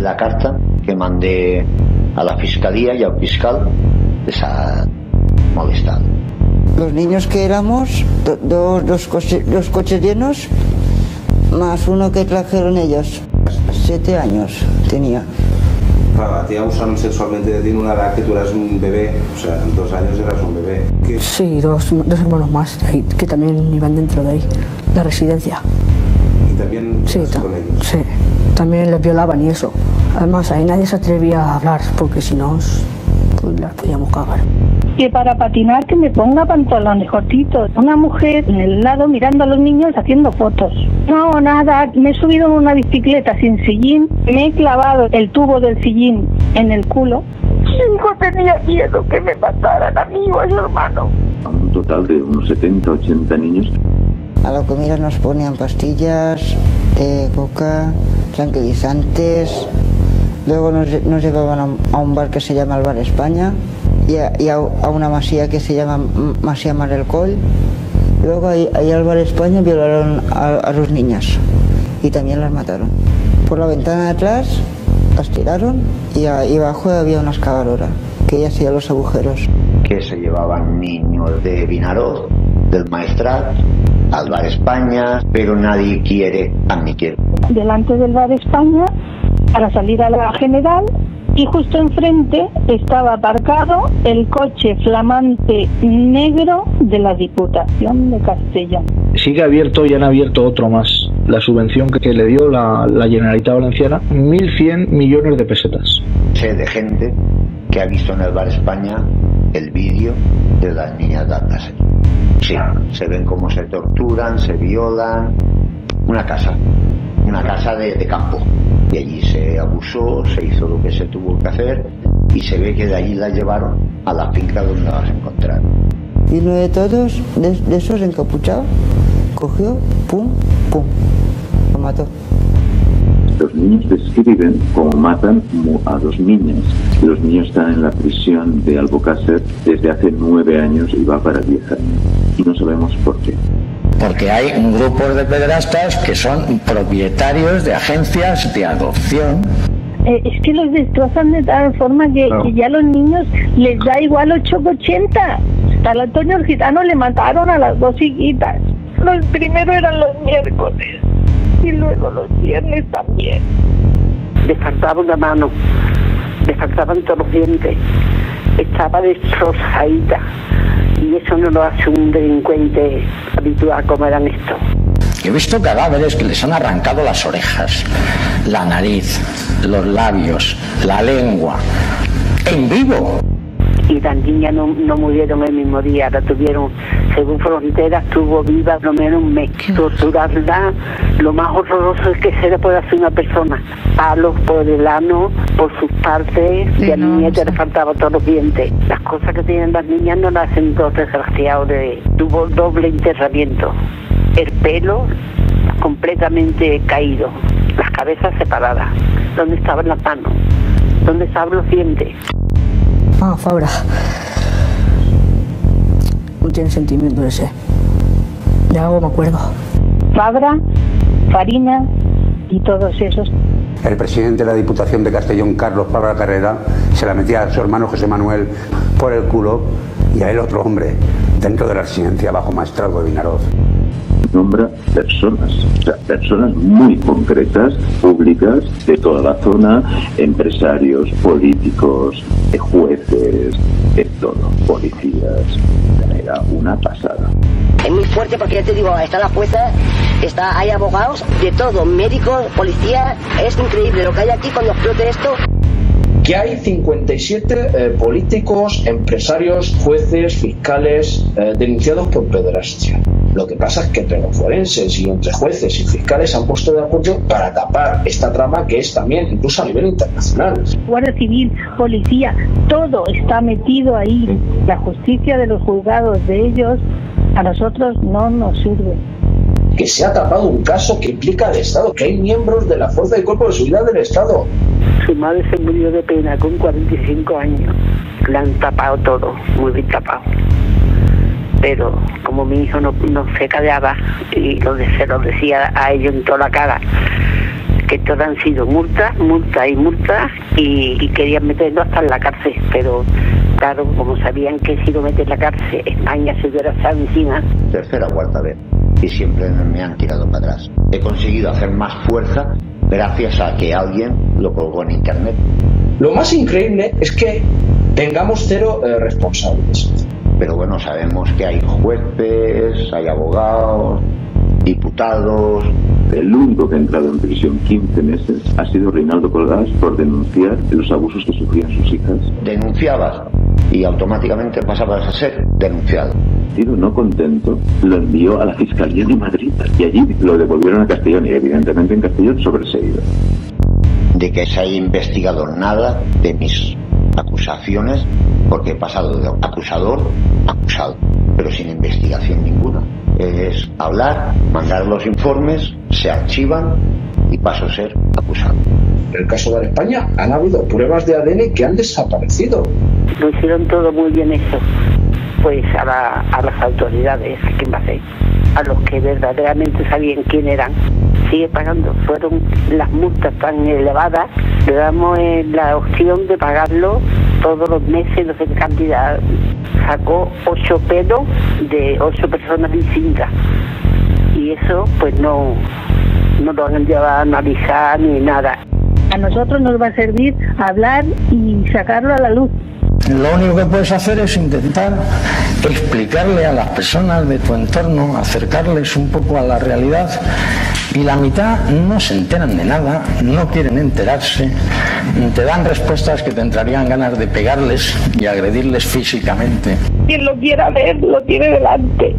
La carta que mandé a la fiscalía y al fiscal les ha molestado. Los niños que éramos, do- do- dos, coche- dos coches llenos, más uno que trajeron ellos. Siete años tenía. Claro, a ti abusaron sexualmente de ti en una edad que tú eras un bebé, o sea, en dos años eras un bebé. ¿Qué? Sí, dos, dos hermanos más que también iban dentro de ahí, la residencia. Y también Sí, con ellos. sí, también les violaban y eso. Además, ahí nadie se atrevía a hablar, porque si no, pues las podíamos cagar. que para patinar que me ponga pantalones cortitos. Una mujer en el lado mirando a los niños haciendo fotos. No, nada, me he subido en una bicicleta sin sillín, me he clavado el tubo del sillín en el culo. Mi hijo tenía miedo que me mataran a mí o a su hermano. a un total de unos 70, 80 niños. A la comida nos ponían pastillas, de coca, tranquilizantes. Luego nos, llevaban a un, bar que se llama el Bar España y a, una masía que se llama Masía Mar del Coll. Luego ahí, ahí al Bar España violaron a, a dos niñas y también las mataron. Por la ventana de atrás las tiraron y, a- y abajo había una excavadora que ella hacía los agujeros. que se llevaban niños de Vinaroz, del Maestrat, Bar España, pero nadie quiere admitir. delante del bar España para salir a la general y justo enfrente estaba aparcado el coche flamante negro de la Diputación de Castellón. Sigue abierto y han abierto otro más. La subvención que, le dio la, la Generalitat Valenciana, 1.100 millones de pesetas. Sé de gente que ha visto en el Bar España el vídeo de las niñas datas. Sí, se ven cómo se torturan, se violan. Una casa, una casa de, campo. Y allí se abusó, se hizo lo que se tuvo que hacer y se ve que de allí la llevaron a la finca donde las encontraron. Y uno de todos, de, de esos encapuchados, cogió, pum, pum, lo mató. Los niños describen cómo matan mu- a dos niñas. Los niños están en la prisión de Albocácer desde hace nueve años y va para diez años. Y no sabemos por qué. Porque hay un grupo de pederastas que son propietarios de agencias de adopción. Eh, es que los destrozan de tal forma que, que ya a los niños les da igual 8,80. Al Antonio el Gitano le mataron a las dos higuitas. Los primero eran los miércoles y luego los viernes también. le faltaba una mano, le faltaban todos los dientes, estaba destrozadita. Y eso no lo hace un delincuente habitual como eran estos. He visto cadáveres que les han arrancado las orejas, la nariz, los labios, la lengua. En vivo. Y las niñas no, no murieron el mismo día, la tuvieron, según Fronteras, estuvo viva por lo menos un mes. Torturarla, lo más horroroso es que se le puede hacer a una persona. Palos por el ano, por sus partes, y a la niña le faltaban todos los dientes. Las cosas que tienen las niñas no las hacen dos desgraciados. De, tuvo doble enterramiento. El pelo completamente caído, las cabezas separadas. ¿Dónde estaban las manos? ¿Dónde estaban los dientes? Ah, Fabra. Tiene sentimiento ese. De algo me acuerdo. Fabra, Farina y todos esos. El presidente de la Diputación de Castellón, Carlos Fabra Carrera, se la metía a su hermano José Manuel por el culo y a él otro hombre dentro de la residencia bajo Maestrazgo de Vinaroz. Nombra personas, o sea, personas muy concretas, públicas, de toda la zona, empresarios, políticos, jueces, de todo, policías. Era una pasada. Es muy fuerte porque ya te digo, está la jueza, está, hay abogados, de todo, médicos, policía, es increíble lo que hay aquí cuando explote esto. Que hay 57 eh, políticos, empresarios, jueces, fiscales eh, denunciados por pederastia. Lo que pasa es que entre los forenses y entre jueces y fiscales se han puesto de acuerdo para tapar esta trama que es también incluso a nivel internacional. Guardia Civil, policía, todo está metido ahí. La justicia de los juzgados de ellos a nosotros no nos sirve. Que se ha tapado un caso que implica al Estado, que hay miembros de la Fuerza de Cuerpo de Seguridad del Estado. Su madre se murió de pena con 45 años. Le han tapado todo, muy bien tapado. pero como mi hijo no, no se callaba y lo de- se lo decía a ellos en toda la cara, que todas han sido multas, multas y multas y, y querían meterlo hasta en la cárcel, pero claro, como sabían que si lo meten en la cárcel, España se hubiera estado encima, tercera o cuarta vez y siempre me han tirado para atrás. He conseguido hacer más fuerza gracias a que alguien lo colgó en internet. Lo más increíble es que tengamos cero eh, responsables. Pero bueno, sabemos que hay jueces, hay abogados, diputados. El único que ha entrado en prisión 15 meses ha sido Reinaldo Colgas por denunciar los abusos que sufrían sus hijas. Denunciabas y automáticamente pasabas a ser denunciado. Sido no contento, lo envió a la Fiscalía de Madrid y allí lo devolvieron a Castellón y evidentemente en Castellón sobreseído. De que se haya investigado nada de mis acusaciones porque he pasado de acusador a acusado, pero sin investigación ninguna. Es hablar, mandar los informes, se archivan y paso a ser acusado. En el caso de España han habido pruebas de ADN que han desaparecido. Lo hicieron todo muy bien eso. Pues a, la- las autoridades, ¿a quién va a hacer? A los que verdaderamente sabían quién eran. Sigue pagando. Fueron las multas tan elevadas, le damos eh, la opción de pagarlo todos los meses, no sé qué cantidad. Sacó ocho pelos de ocho personas distintas. Y eso, pues no, no lo han llevado a analizar ni nada. A nosotros nos va a servir hablar y sacarlo a la luz. Lo único que puedes hacer es intentar explicarle a las personas de tu entorno, acercarles un poco a la realidad y la mitad no se enteran de nada, no quieren enterarse, te dan respuestas que te entrarían ganas de pegarles y agredirles físicamente. Quien lo quiera ver lo tiene delante.